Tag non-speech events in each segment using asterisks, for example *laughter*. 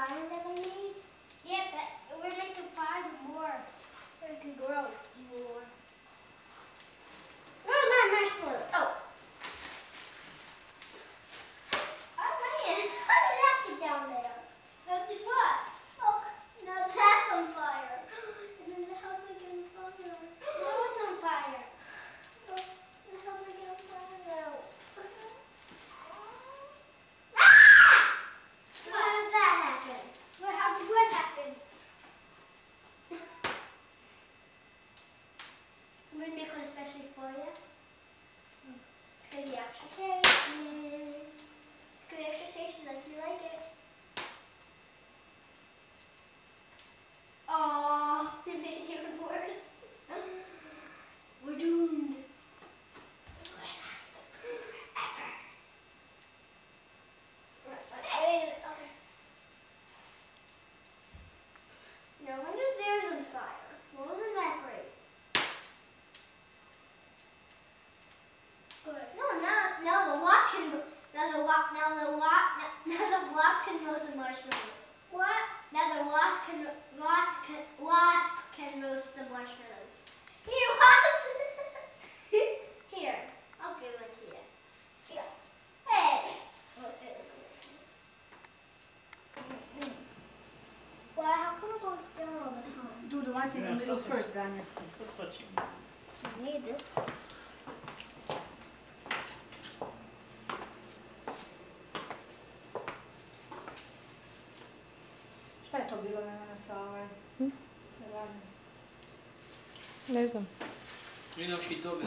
finally Now the wasp can roast a marshmallow. What? Now the wasp can wasp can, wasp can roast the marshmallows. Here, wasp. *laughs* Here, I'll give one to you. Here. Hey. Why? How come it goes down all the time? Do the ones in the middle first, Daniel. Stop touching. I need this. Šta je to bilo na sa ovaj? Hm? Sa radom? Ne znam. You know, she told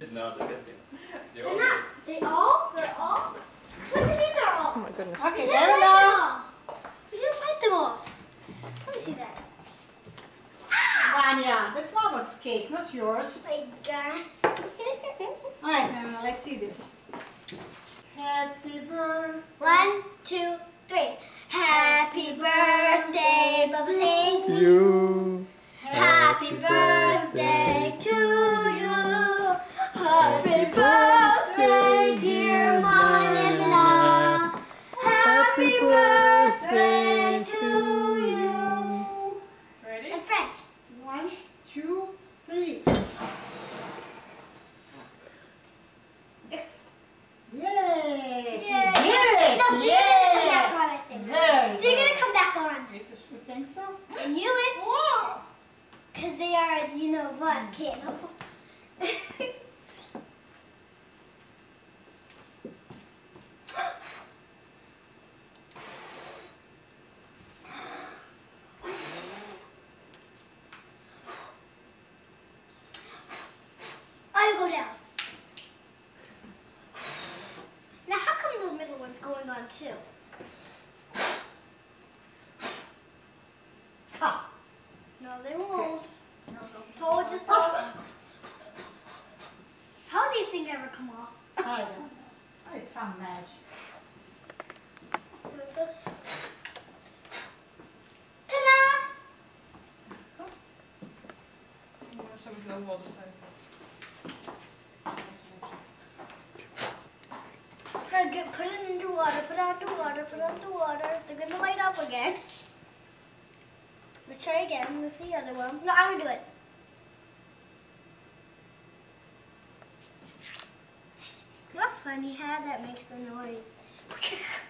*laughs* No, look at them. They're They're all not. They all? They're all? What do you mean they're all? Oh my goodness. Okay, We there didn't we fight them go. all. We didn't fight them all. Let me see that. Ah! Dania, that's mama's cake, not yours. My God. *laughs* Alright, now let's see this. Happy birthday. One, two, three. Happy birthday, Bubba sing. You. Happy birthday to I knew it. Wow! Because they are, you know what, candles. *laughs* I go down. Now, how come the middle one's going on too? Ah, No, they won't. Told you so. How do these things come off? I don't know. It's some magic. Ta-da! Možda bi ga u. Now get, put it into water, put it under water, put it under water. They're gonna light up again. Let's try again with the other one. No, I'm gonna do it. That's funny how that makes the noise. *laughs*